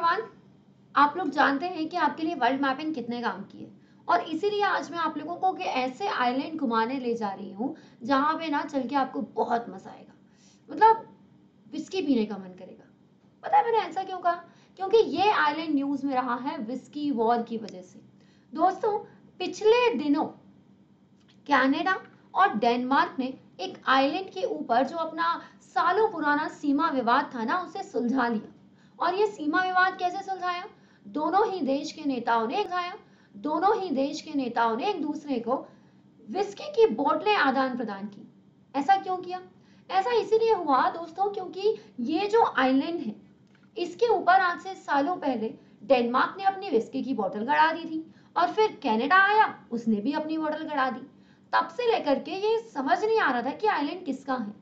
Everyone आप लोग जानते हैं कि आपके लिए वर्ल्ड मैपिंग कितने काम की है और इसीलिए आज मैं आप लोगों को कि ऐसे आइलैंड घुमाने ले जा रही हूँ, जहाँ पे ना चल के आपको बहुत मज़ा आएगा। मतलब विस्की पीने का मन करेगा। पता है मैंने ऐसा क्यों कहा? क्योंकि ये आइलैंड न्यूज़ में रहा है विस्की वॉर की वजह से। दोस्तों, पिछले दिनों कनाडा और डेनमार्क ने एक आइलैंड के ऊपर जो अपना सालों पुराना सीमा विवाद था ना, उसे सुलझा लिया। और ये सीमा विवाद कैसे सुलझाया? दोनों ही देश के नेताओं ने सुलझाया। दोनों ही देश के नेताओं ने एक दूसरे को विस्की की बोतलें आदान प्रदान की। ऐसा क्यों किया? ऐसा इसीलिए हुआ दोस्तों क्योंकि ये जो आइलैंड है, इसके ऊपर आज से सालों पहले डेनमार्क ने अपनी विस्की की बोतल गड़ा दी थी और फिर कनाडा आया, उसने भी अपनी बोतल गड़ा दी। तब से लेकर के ये समझ नहीं आ रहा था कि आइलैंड किसका है।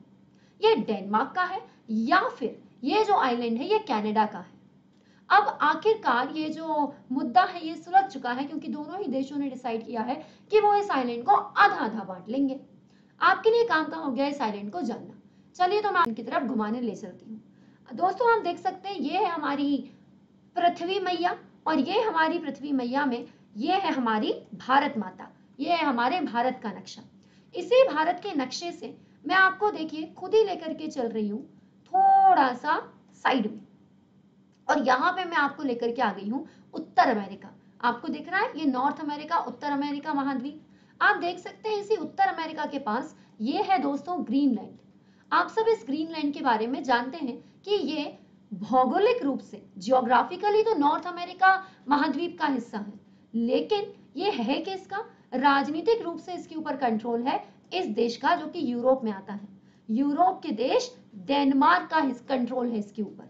ये डेनमार्क का है या फिर ये जो आइलैंड है, ये कनाडा का है। अब आखिरकार ये जो मुद्दा है, ये सुलझ चुका है क्योंकि दोनों ही देशों ने डिसाइड किया है कि वो इस आइलैंड को आधा आधा बांट लेंगे। आपके लिए काम का हो गया इस आइलैंड को जानना। चलिए तो मैं आपकी तरफ़ घुमाने ले चलती हूँ। दोस्तों, आप देख सकते हैं, ये है हमारी पृथ्वी मैया और ये हमारी पृथ्वी मैया में, ये है हमारी भारत माता, ये है हमारे भारत का नक्शा। इसी भारत के नक्शे से मैं आपको देखिए, खुद ही लेकर के चल रही हूँ। थोड़ा सा साइड में। और यहाँ पे मैं आपको लेकर के आ गई हूँ उत्तर अमेरिका। आपको दिख रहा है ये नॉर्थ अमेरिका, उत्तर अमेरिका, महाद्वीप। आप देख सकते हैं इसी उत्तर अमेरिका के पास ये है दोस्तों ग्रीनलैंड आप सब इस ग्रीनलैंड के बारे में जानते हैं कि ये भौगोलिक रूप से जियोग्राफिकली तो नॉर्थ अमेरिका, महाद्वीप का हिस्सा है, लेकिन ये है किसका? राजनीतिक रूप से इसके ऊपर कंट्रोल है इस देश का जो कि यूरोप में आता है। यूरोप के देश डेनमार्क का कंट्रोल है इसके ऊपर।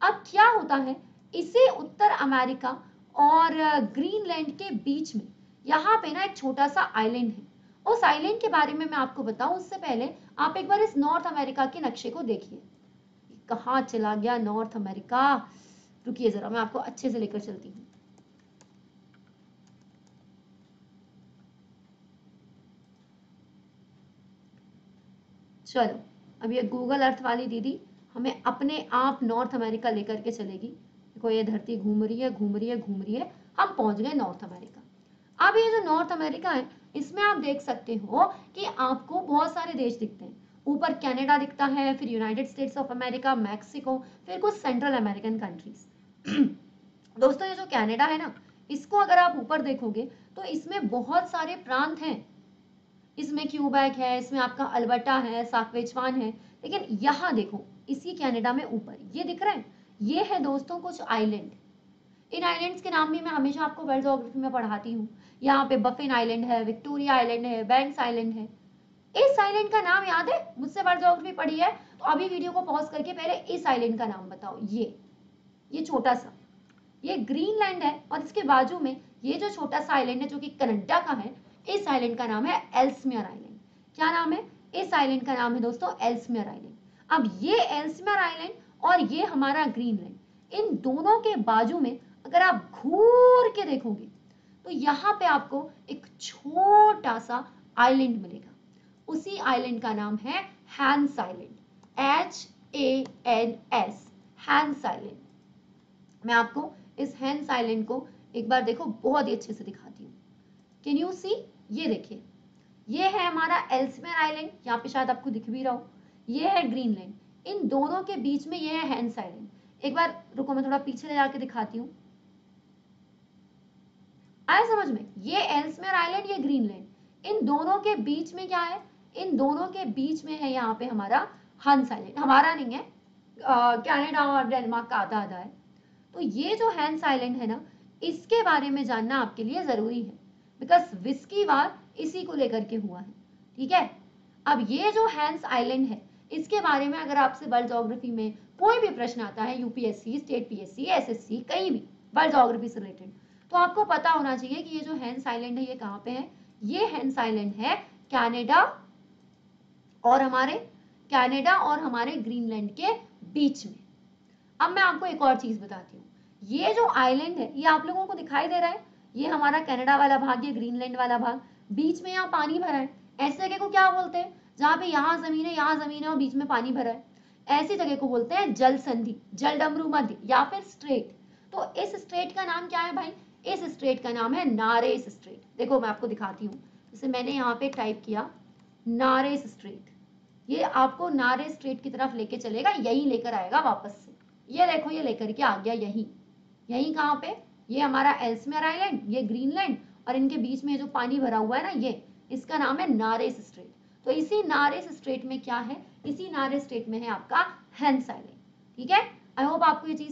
अब क्या होता है? इसे उत्तर अमेरिका और ग्रीनलैंड के बीच में, यहाँ पे ना एक छोटा सा आइलैंड है। उस आइलैंड के बारे में मैं आपको बताऊँ, उससे पहले आप एक बार इस नॉर्थ अमेरिका के नक्शे को देखिए। कहाँ चला गया नॉर्थ अमेरिका रुकिए जरा, मैं आपको अच्छे से लेकर चलती हूँ। चलो, अब ये गूगल अर्थ वाली दीदी हमें अपने आप नॉर्थ अमेरिका लेकर के चलेगी। देखो, ये धरती घूम रही है, घूम रही है, घूम रही है। हम पहुँच गए नॉर्थ अमेरिका अब ये जो नॉर्थ अमेरिका है, इसमें आप देख सकते हो कि आपको बहुत सारे देश दिखते हैं। ऊपर कनाडा दिखता है, फिर United States of America Mexico फिर कुछ सेंट्रल अमेरिकन कंट्रीज़ दोस्तों, ये जो कनाडा है ना, इसको अगर आप ऊपर देखोगे तो इसमें बहुत सारे प्रांत हैं। इसमें क्यूबैक है, इसमें आपका अल्बर्टा है साकवेचवान है। लेकिन यहाँ देखो, इसी कैनेडा में ऊपर, ये दिख रहा है, ये है दोस्तों कुछ आइलैंड। इन आइलैंड्स के नाम भी मैं हमेशा आपको वर्ल्ड जोग्राफी में पढ़ाती हूँ। यहाँ पे बफिन आइलैंड है, विक्टोरिया आइलैंड है, बैंक्स आइलैंड है। इस आइलैंड का नाम याद है? मुझसे वर्ल्ड जोग्राफी पढ़ी है। तो अभी वीडियो को पॉज करके पहले इस आइलैंड का नाम बताओ, ये ये छोटा सा। ये ग्रीनलैंड है और इसके बाजू में ये जो छोटा सा आइलैंड है जो कि कनाडा का है इस आइलैंड का नाम है एल्समियर आइलैंड। क्या नाम है? इस आइलैंड का नाम है दोस्तों एल्समियर आइलैंड। अब ये एल्समियर आइलैंड और ये हमारा ग्रीनलैंड, इन दोनों के बाजू में अगर आप घूर के देखोगे तो यहाँ पे आपको एक छोटा सा आइलैंड मिलेगा। उसी आइलैंड का नाम है Hans Island. H A N S Hans Island. मैं आपको इस हैंस आइलैंड को एक बार देखो, बहुत ही अच्छे से दिखाती हूँ कैन यू सी ये देखिए। ये है हमारा एल्समेर आइलैंड यहाँ पे शायद आपको दिख भी रहा हो। ये है ग्रीनलैंड इन दोनों के बीच में ये है हैंस आइलैंड एक बार रुको, मैं थोड़ा पीछे ले जाके दिखाती हूँ। आया समझ में? ये एल्समेर आइलैंड ये ग्रीनलैंड इन दोनों के बीच में क्या है? इन दोनों के बीच में है यहाँ पे हमारा हंस आइलैंड हमारा नहीं है। कनाडा और डेनमार्क का आधा आधा है। तो ये जो हैंस आइलैंड है ना, इसके बारे में जानना आपके लिए ज़रूरी है। बिकॉज़ विस्की वार इसी को लेकर के हुआ है। ठीक है? अब ये जो हैंस आइलैंड है, इसके बारे में अगर आपसे वर्ल्ड जोग्राफी में कोई भी प्रश्न आता है यूपीएससी स्टेट पीएससी एसएससी कहीं भी वर्ल्ड जोग्राफी से रिलेटेड तो आपको पता होना चाहिए कि ये जो हैंस आइलैंड है, ये कहाँ पे है? ये हैंस आइलैंड है कैनेडा और हमारे कैनेडा और हमारे ग्रीनलैंड के बीच में। अब मैं आपको एक और चीज़ बताती हूँ। ये जो आइलैंड है, ये आप लोगों को दिखाई दे रहा है ये हमारा कनाडा वाला भाग, ये ग्रीनलैंड वाला भाग। बीच में यहाँ पानी भरा है। ऐसे जगह को क्या बोलते हैं? जहाँ पे यहाँ ज़मीन है, यहाँ ज़मीन है और बीच में पानी भरा है। ऐसी जगह को बोलते हैं जल संधि, जल डमरू मध्य या फिर स्ट्रेट। तो इस स्ट्रेट का नाम क्या है भाई? इस स्ट्रेट का नाम है नारेस स्ट्रेट। देखो, मैं आपको दिखाती हूँ। जैसे मैंने यहाँ पे टाइप किया नारेस स्ट्रेट। ये आपको नारे स्ट्रेट की तरफ़ लेके चलेगा, यही लेकर आएगा वापस से। ये देखो, ये लेकर के आ गया यही। यही कहाँ पे? ये हमारा एल्समेर आइलैंड ये ग्रीनलैंड और इनके बीच में जो पानी भरा हुआ है ना ये, इसका नाम है नारेस स्ट्रेट तो इसी नारेस स्ट्रेट में क्या है? इसी नारेस स्ट्रेट में है आपका हेंस आइलैंड ठीक है? आई होप आपको ये चीज़